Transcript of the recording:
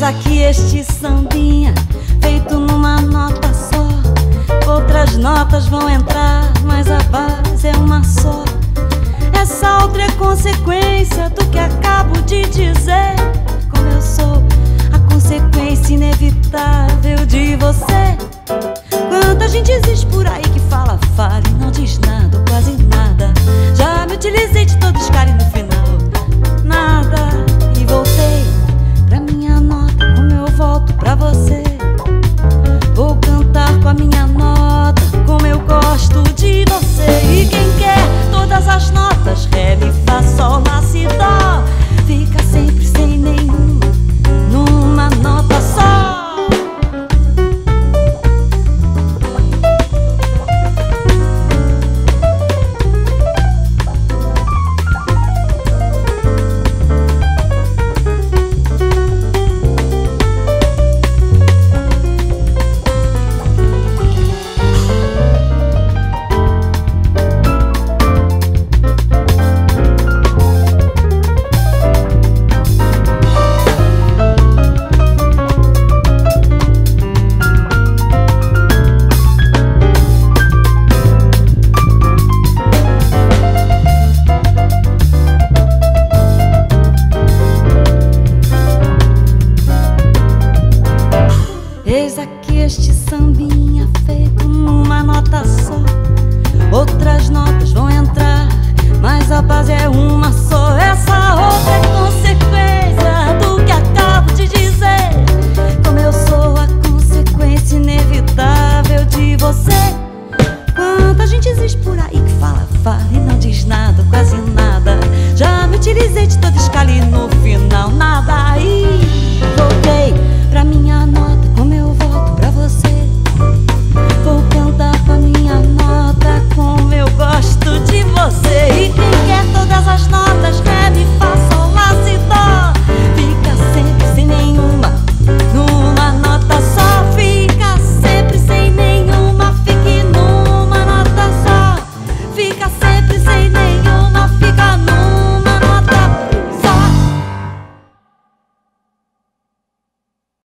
Aqui este sambinha, feito numa nota só. Outras notas vão entrar, mas a base é uma só. Essa outra é consequência do que acabo de dizer. Como eu sou a consequência inevitável de você. Quanta gente existe por aí que fala, fala e não diz nada, Eis aqui este sambinha feito numa nota só. Outras notas vão entrar, mas a base é uma só. Essa outra é consequência do que acabo de dizer. Como eu sou a consequência inevitável de você. Quanta gente existe por aí que fala, fala e não diz nada, quase nada. Já me utilizei de toda escala e no